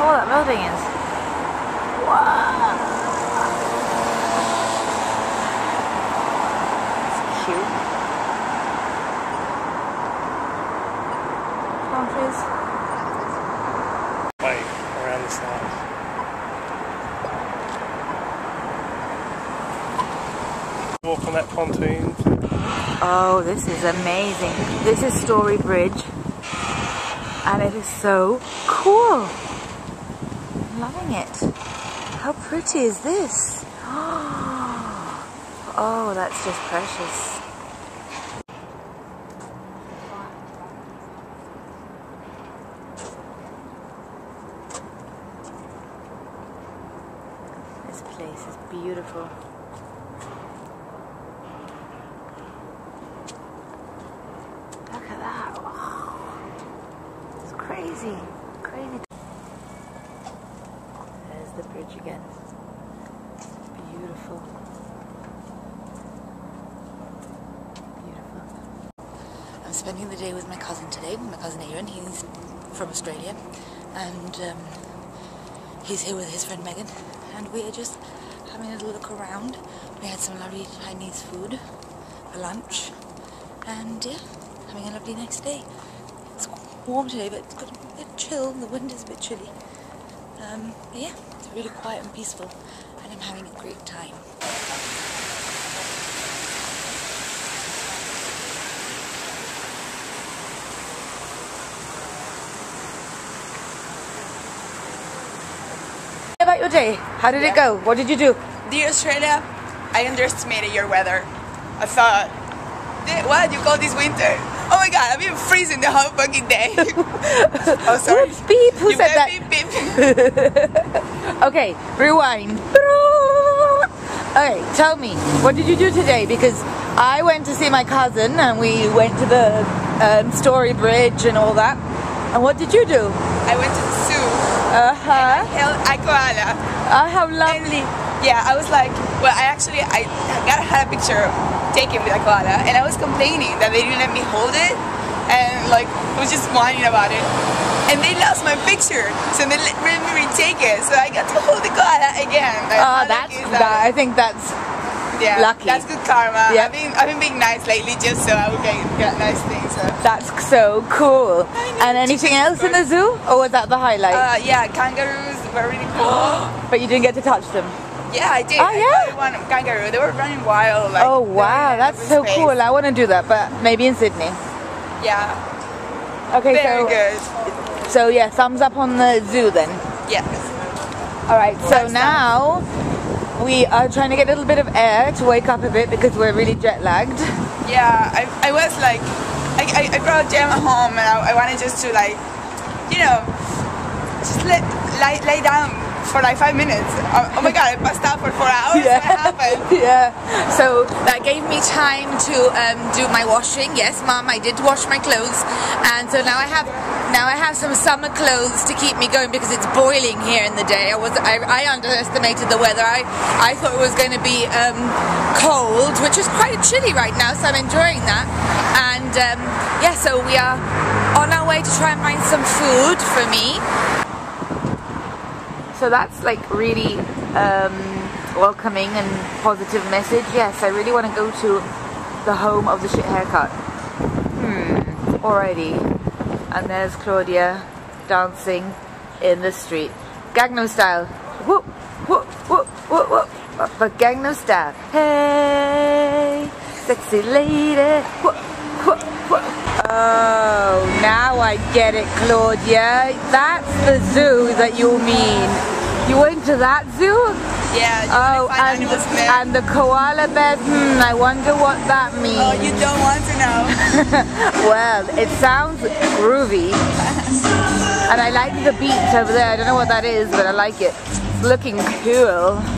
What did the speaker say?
tall that building is. Wow. It's cute. Palm trees. Way around the side. Walk on that pontoon. Oh, this is amazing. This is Story Bridge. And it is so cool. I'm loving it. How pretty is this? Oh, that's just precious. This place is beautiful. Look at that. Wow. It's crazy. Crazy. The bridge again. Beautiful. Beautiful. I'm spending the day with my cousin today, my cousin Aaron. He's from Australia. And um, he's here with his friend Megan. And we are just having a little look around. We had some lovely Chinese food for lunch. And yeah, having a lovely nice day. It's warm today, but it's got a bit chill. The wind is a bit chilly. Um, but yeah, it's really quiet and peaceful, and I'm having a great time. About your day, how did it go? What did you do? Dear Australia, I underestimated your weather. I thought, "Eh, what, you call this winter? Oh my god, I've been freezing the whole fucking day. oh, sorry. Whoop, beep, who You said that? beep, beep. Okay, rewind. Okay, tell me, what did you do today? Because I went to see my cousin and we went to the um, Story Bridge and all that. And what did you do? I went to the zoo. Uh huh. Held a koala. Oh, how lovely. Yeah, I was like, well, I actually, I got had a picture taken with a koala, and I was complaining that they didn't let me hold it, and like, I was just whining about it. And they lost my picture, so they let me retake it, so I got to hold the koala again. Like, Oh, that's that. I think that's Yeah, Lucky. That's good karma. Yep. I've been I've been being nice lately just so I would get, get nice things. So. that's so cool. And anything else in the zoo, or was that the highlight? Uh, yeah, kangaroos were really cool. but you didn't get to touch them. yeah, I did. Oh, yeah? one kangaroo. They were running wild. Like, oh wow, that's so space. cool. I want to do that, but maybe in Sydney. Yeah, Okay, very so good. so yeah, thumbs up on the zoo then. Yes. All right, so now we are trying to get a little bit of air to wake up a bit because we're really jet lagged. Yeah, I, I was like, I, I, I brought Gemma home and I, I wanted just to like, you know, just let, lay, lay down for like five minutes. Oh, oh my god, I passed out for four hours. What happened? yeah. So That gave me time to um, do my washing. Yes, mom, I did wash my clothes, and so now I have now I have some summer clothes to keep me going because it's boiling here in the day. I was I, I underestimated the weather. I I thought it was going to be um, cold, which is quite chilly right now, so I'm enjoying that. And um, yeah, so we are on our way to try and find some food for me. So that's like really um, welcoming and positive message. Yes, I really want to go to the home of the shit haircut. Hmm. Alrighty. And there's Claudia dancing in the street. Gangnam style. Whoop, whoop, whoop, whoop, whoop. But Gangnam style. Hey, sexy lady. Whoop, whoop, whoop. Oh, now I get it, Claudia. That's the zoo that you mean. You went to that zoo? Yeah, Oh, find and, and the koala bed. Hmm, I wonder what that means. oh, you don't want to know. Well, it sounds groovy. and I like the beach over there. I don't know what that is, but I like it. It's looking cool.